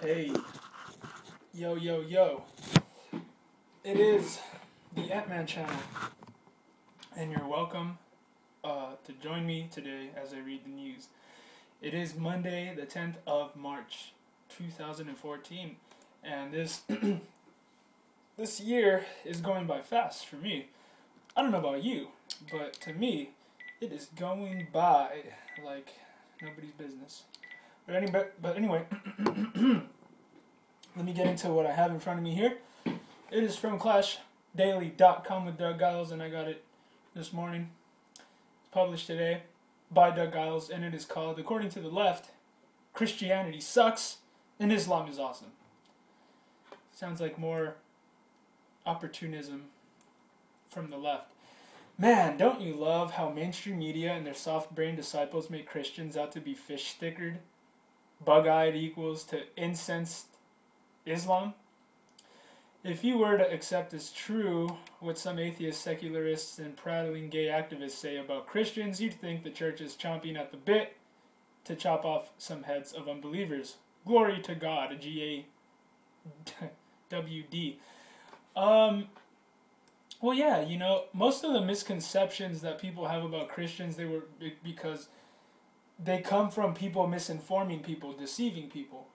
Hey, yo, yo, yo. It is the Ant Man channel, and you're welcome uh, to join me today as I read the news. It is Monday, the 10th of March, 2014, and this this year is going by fast for me. I don't know about you, but to me, it is going by like nobody's business. But, any, but anyway, let me get into what I have in front of me here. It is from ClashDaily.com with Doug Giles, and I got it this morning. It's published today by Doug Giles, and it is called According to the Left, Christianity Sucks and Islam is Awesome. Sounds like more opportunism from the left. Man, don't you love how mainstream media and their soft brained disciples make Christians out to be fish stickered? Bug eyed equals to incensed Islam. If you were to accept as true what some atheist secularists and prattling gay activists say about Christians, you'd think the church is chomping at the bit to chop off some heads of unbelievers. Glory to God, G A W D. Um, well, yeah, you know, most of the misconceptions that people have about Christians, they were because they come from people misinforming people, deceiving people.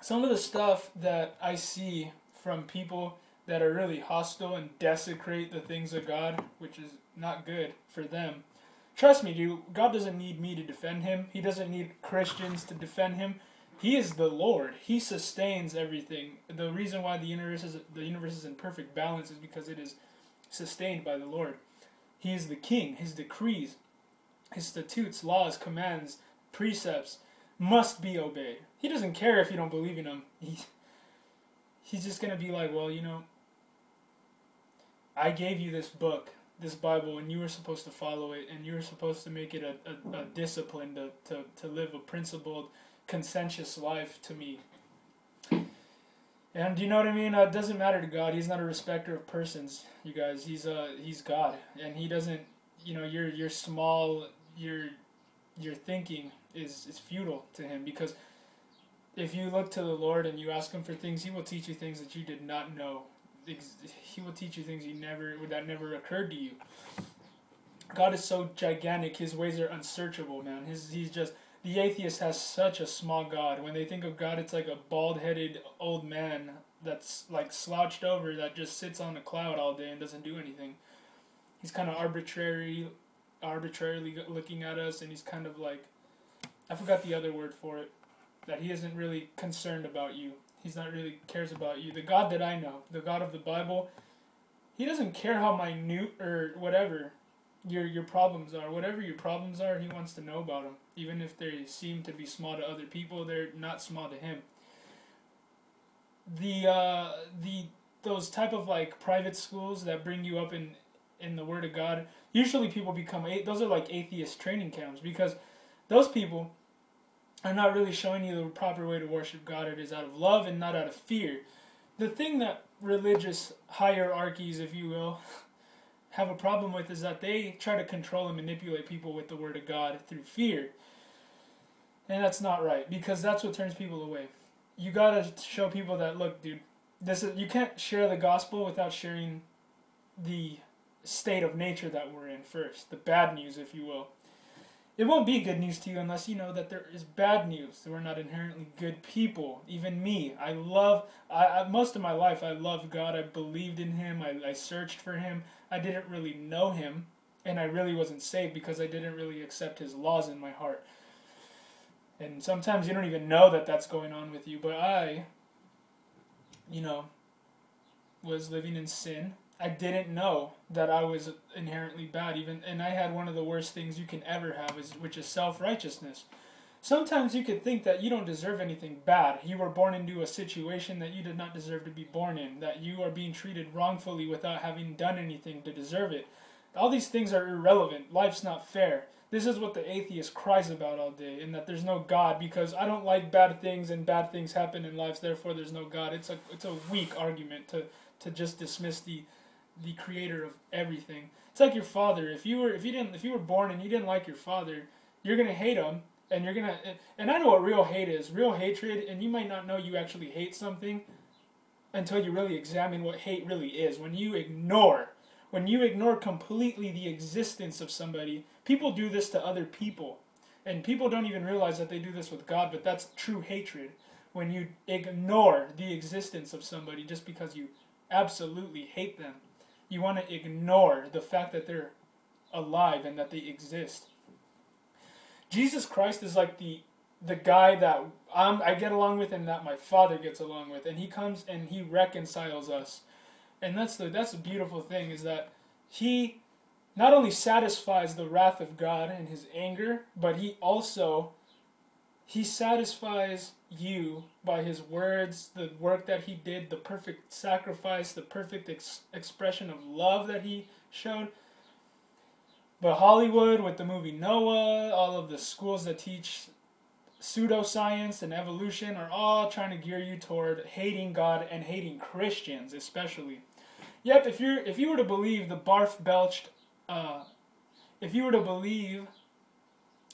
Some of the stuff that I see from people that are really hostile and desecrate the things of God, which is not good for them. Trust me, dude, God doesn't need me to defend him. He doesn't need Christians to defend him. He is the Lord. He sustains everything. The reason why the universe is the universe is in perfect balance is because it is sustained by the Lord. He is the king. His decrees his statutes, laws, commands, precepts must be obeyed. He doesn't care if you don't believe in him. He, he's just going to be like, well, you know, I gave you this book, this Bible, and you were supposed to follow it, and you were supposed to make it a, a, a discipline to, to, to live a principled, conscientious life to me. And you know what I mean? Uh, it doesn't matter to God. He's not a respecter of persons, you guys. He's uh he's God, and he doesn't. You know, your your small your your thinking is is futile to him because if you look to the Lord and you ask him for things, he will teach you things that you did not know. He will teach you things you never would that never occurred to you. God is so gigantic; His ways are unsearchable, man. His he's just the atheist has such a small God. When they think of God, it's like a bald-headed old man that's like slouched over that just sits on a cloud all day and doesn't do anything. He's kind of arbitrary, arbitrarily looking at us, and he's kind of like, I forgot the other word for it, that he isn't really concerned about you. He's not really cares about you. The God that I know, the God of the Bible, he doesn't care how minute or whatever your your problems are. Whatever your problems are, he wants to know about them. Even if they seem to be small to other people, they're not small to him. The uh, the those type of like private schools that bring you up in in the Word of God, usually people become those are like atheist training camps because those people are not really showing you the proper way to worship God. It is out of love and not out of fear. The thing that religious hierarchies, if you will, have a problem with is that they try to control and manipulate people with the Word of God through fear. And that's not right because that's what turns people away. You gotta show people that look, dude, this is you can't share the gospel without sharing the state of nature that we're in first, the bad news, if you will. It won't be good news to you unless you know that there is bad news. We're not inherently good people. Even me, I love. I, I most of my life, I loved God. I believed in Him. I, I searched for Him. I didn't really know Him, and I really wasn't saved because I didn't really accept His laws in my heart. And sometimes you don't even know that that's going on with you. But I, you know, was living in sin I didn't know that I was inherently bad even and I had one of the worst things you can ever have is which is self-righteousness. Sometimes you could think that you don't deserve anything bad. You were born into a situation that you did not deserve to be born in, that you are being treated wrongfully without having done anything to deserve it. All these things are irrelevant. Life's not fair. This is what the atheist cries about all day, and that there's no God because I don't like bad things and bad things happen in life, therefore there's no God. It's a it's a weak argument to to just dismiss the the creator of everything. It's like your father. If you were if you didn't if you were born and you didn't like your father, you're gonna hate him and you're gonna and I know what real hate is. Real hatred, and you might not know you actually hate something until you really examine what hate really is. When you ignore, when you ignore completely the existence of somebody, people do this to other people. And people don't even realize that they do this with God, but that's true hatred. When you ignore the existence of somebody just because you absolutely hate them. You want to ignore the fact that they're alive and that they exist. Jesus Christ is like the the guy that I'm, I get along with and that my father gets along with, and he comes and he reconciles us, and that's the that's the beautiful thing is that he not only satisfies the wrath of God and his anger, but he also he satisfies you by his words, the work that he did, the perfect sacrifice, the perfect ex- expression of love that he showed. But Hollywood with the movie Noah, all of the schools that teach pseudoscience and evolution are all trying to gear you toward hating God and hating Christians, especially. Yep, if you're if you were to believe the barf belched, uh, if you were to believe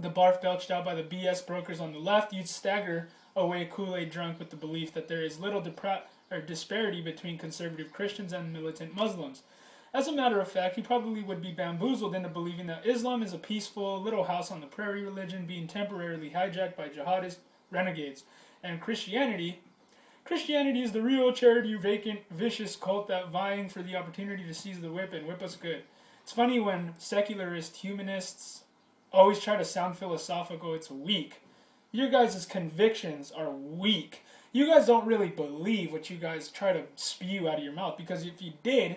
the barf belched out by the BS brokers on the left, you'd stagger away Kool-Aid drunk with the belief that there is little depra- or disparity between conservative Christians and militant Muslims. As a matter of fact, he probably would be bamboozled into believing that Islam is a peaceful little house on the prairie religion being temporarily hijacked by jihadist renegades, and Christianity Christianity is the real charity vacant vicious cult that vying for the opportunity to seize the whip and whip us good. It's funny when secularist humanists always try to sound philosophical, it's weak. Your guys' convictions are weak. You guys don't really believe what you guys try to spew out of your mouth because if you did,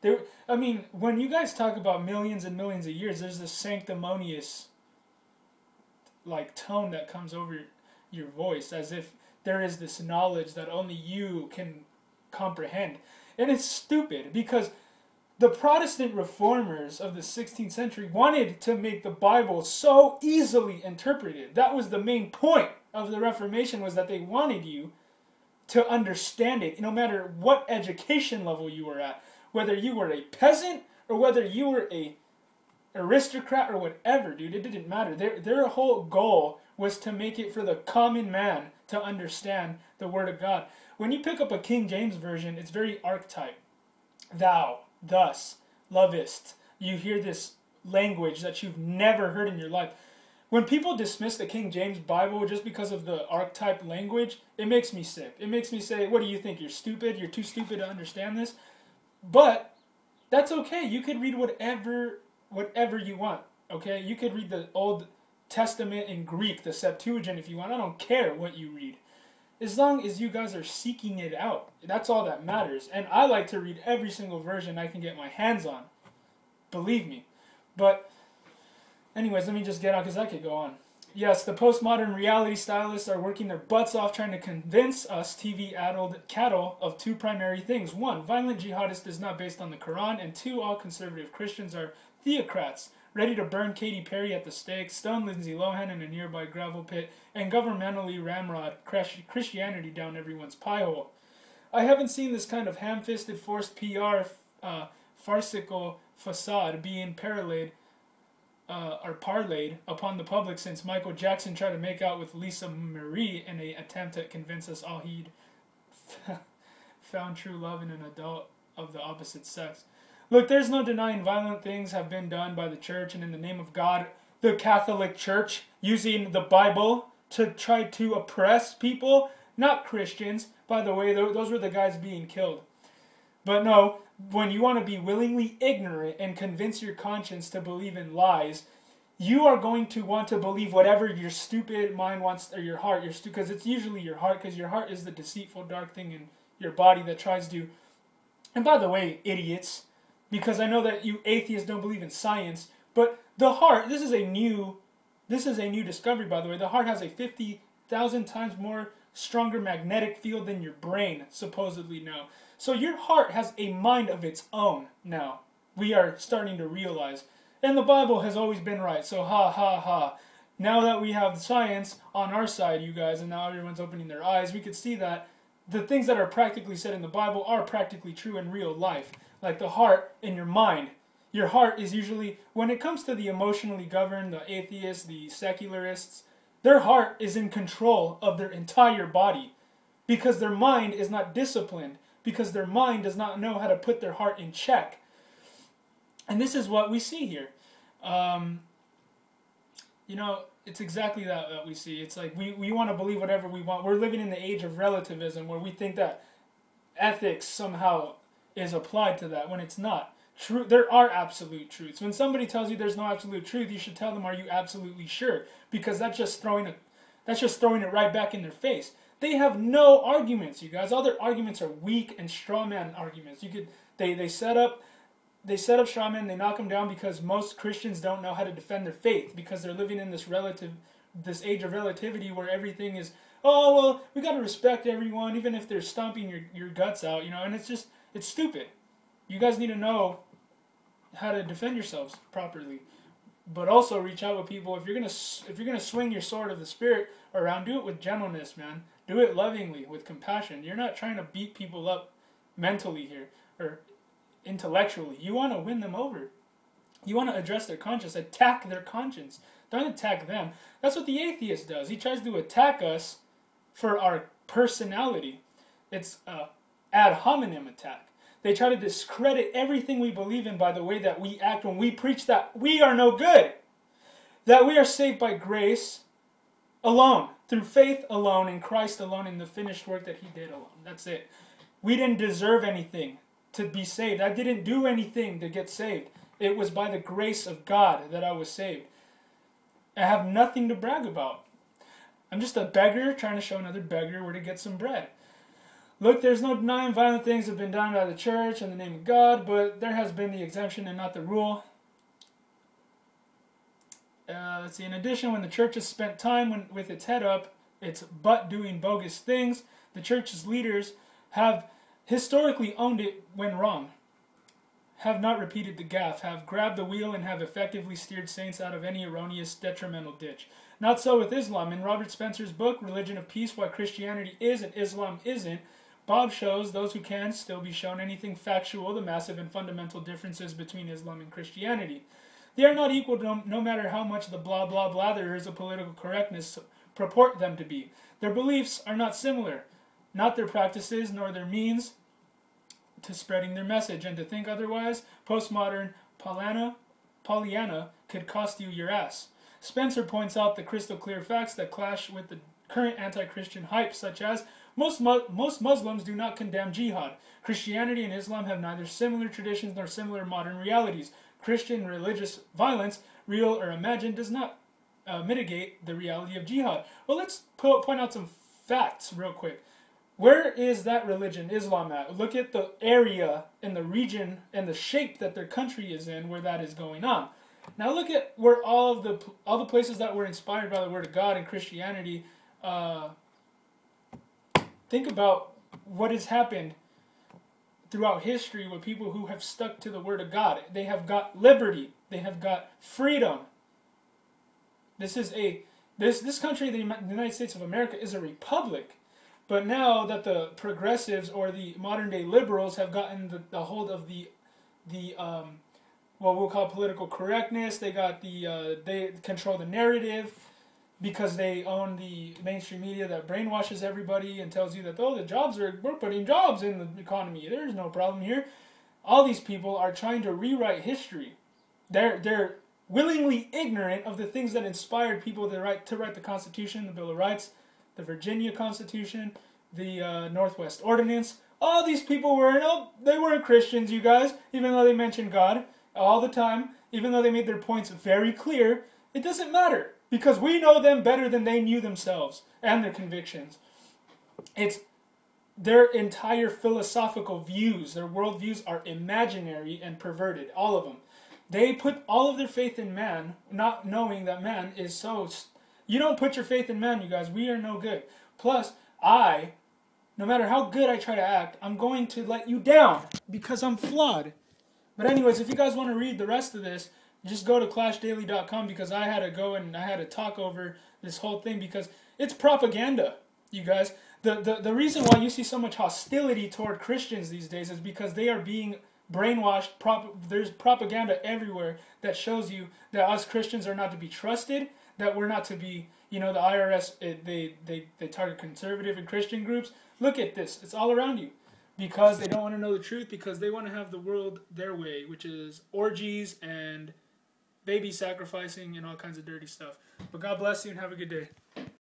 there, I mean, when you guys talk about millions and millions of years, there's this sanctimonious like tone that comes over your voice as if there is this knowledge that only you can comprehend. And it's stupid because the Protestant reformers of the 16th century wanted to make the Bible so easily interpreted. That was the main point of the Reformation was that they wanted you to understand it no matter what education level you were at whether you were a peasant or whether you were a aristocrat or whatever, dude. It didn't matter. Their their whole goal was to make it for the common man to understand the word of God. When you pick up a King James version, it's very archetype. Thou, thus, lovest. You hear this language that you've never heard in your life. When people dismiss the King James Bible just because of the archetype language, it makes me sick. It makes me say, What do you think? You're stupid? You're too stupid to understand this? But that's okay. You could read whatever whatever you want. Okay, you could read the Old Testament in Greek, the Septuagint, if you want. I don't care what you read, as long as you guys are seeking it out. That's all that matters. And I like to read every single version I can get my hands on. Believe me. But, anyways, let me just get on because I could go on. Yes, the postmodern reality stylists are working their butts off trying to convince us TV addled cattle of two primary things. One, violent jihadist is not based on the Quran, and two, all conservative Christians are theocrats, ready to burn Katy Perry at the stake, stone Lindsay Lohan in a nearby gravel pit, and governmentally ramrod Christianity down everyone's pie hole. I haven't seen this kind of ham fisted forced PR uh, farcical facade being parlayed uh, are parlayed upon the public since Michael Jackson tried to make out with Lisa Marie in an attempt to convince us all he'd found true love in an adult of the opposite sex. Look, there's no denying violent things have been done by the church and in the name of God, the Catholic Church, using the Bible to try to oppress people, not Christians. By the way, those were the guys being killed. But no, when you want to be willingly ignorant and convince your conscience to believe in lies, you are going to want to believe whatever your stupid mind wants or your heart, your because it's usually your heart because your heart is the deceitful dark thing in your body that tries to. And by the way, idiots, because I know that you atheists don't believe in science, but the heart, this is a new this is a new discovery by the way. The heart has a 50,000 times more stronger magnetic field than your brain supposedly now. So your heart has a mind of its own now. We are starting to realize. And the Bible has always been right, so ha ha ha. Now that we have science on our side, you guys, and now everyone's opening their eyes, we could see that the things that are practically said in the Bible are practically true in real life. Like the heart and your mind. Your heart is usually, when it comes to the emotionally governed, the atheists, the secularists, Their heart is in control of their entire body because their mind is not disciplined, because their mind does not know how to put their heart in check. And this is what we see here. Um, you know, it's exactly that that we see. It's like we, we want to believe whatever we want. We're living in the age of relativism where we think that ethics somehow is applied to that when it's not. True, there are absolute truths. When somebody tells you there's no absolute truth, you should tell them, "Are you absolutely sure?" Because that's just throwing a, that's just throwing it right back in their face. They have no arguments, you guys. All their arguments are weak and straw man arguments. You could they they set up they set up straw men, they knock them down because most Christians don't know how to defend their faith because they're living in this relative this age of relativity where everything is oh well we got to respect everyone even if they're stomping your, your guts out you know and it's just it's stupid. You guys need to know how to defend yourselves properly but also reach out with people. If you're gonna if you're gonna swing your sword of the spirit around do it with gentleness man. Do it lovingly with compassion. You're not trying to beat people up mentally here or intellectually. You want to win them over. You want to address their conscience attack their conscience. Don't attack them. That's what the atheist does. He tries to attack us for our personality. It's a ad hominem attack they try to discredit everything we believe in by the way that we act when we preach that we are no good, that we are saved by grace alone, through faith alone, in Christ alone, in the finished work that He did alone. That's it. We didn't deserve anything to be saved. I didn't do anything to get saved. It was by the grace of God that I was saved. I have nothing to brag about. I'm just a beggar trying to show another beggar where to get some bread. Look, there's no denying violent things have been done by the church in the name of God, but there has been the exemption and not the rule. Uh, let's see. In addition, when the church has spent time when, with its head up, its butt doing bogus things, the church's leaders have historically owned it when wrong, have not repeated the gaffe, have grabbed the wheel, and have effectively steered saints out of any erroneous, detrimental ditch. Not so with Islam. In Robert Spencer's book, Religion of Peace Why Christianity Is and Islam Isn't, Bob shows those who can still be shown anything factual the massive and fundamental differences between Islam and Christianity. They are not equal no, no matter how much the blah blah blathers of political correctness purport them to be. Their beliefs are not similar, not their practices nor their means to spreading their message. And to think otherwise, postmodern Pollyanna, Pollyanna could cost you your ass. Spencer points out the crystal clear facts that clash with the current anti Christian hype, such as most, most Muslims do not condemn jihad. Christianity and Islam have neither similar traditions nor similar modern realities. Christian religious violence, real or imagined, does not uh, mitigate the reality of jihad. Well, let's po- point out some facts real quick. Where is that religion, Islam, at? Look at the area and the region and the shape that their country is in where that is going on. Now look at where all of the all the places that were inspired by the Word of God and Christianity uh, think about what has happened throughout history with people who have stuck to the word of God. They have got liberty. They have got freedom. This is a this this country, the United States of America, is a republic. But now that the progressives or the modern day liberals have gotten the, the hold of the the um, what we'll call political correctness, they got the uh, they control the narrative because they own the mainstream media that brainwashes everybody and tells you that oh the jobs are we're putting jobs in the economy. There's no problem here. All these people are trying to rewrite history. They're they're willingly ignorant of the things that inspired people to write to write the constitution the bill of rights the virginia constitution the uh, northwest ordinance. All these people were no they weren't christians you guys even though they mentioned god all the time even though they made their points very clear. It doesn't matter because we know them better than they knew themselves and their convictions. It's their entire philosophical views, their worldviews are imaginary and perverted, all of them. They put all of their faith in man, not knowing that man is so. You don't put your faith in man, you guys. We are no good. Plus, I, no matter how good I try to act, I'm going to let you down because I'm flawed. But, anyways, if you guys want to read the rest of this, just go to clashdaily.com because I had to go and I had to talk over this whole thing because it's propaganda, you guys. The, the, the reason why you see so much hostility toward Christians these days is because they are being brainwashed. Prop, there's propaganda everywhere that shows you that us Christians are not to be trusted, that we're not to be, you know, the IRS, it, eh, they, they, they target conservative and Christian groups. Look at this, it's all around you because they don't want to know the truth because they want to have the world their way, which is orgies and Baby sacrificing and all kinds of dirty stuff. But God bless you and have a good day.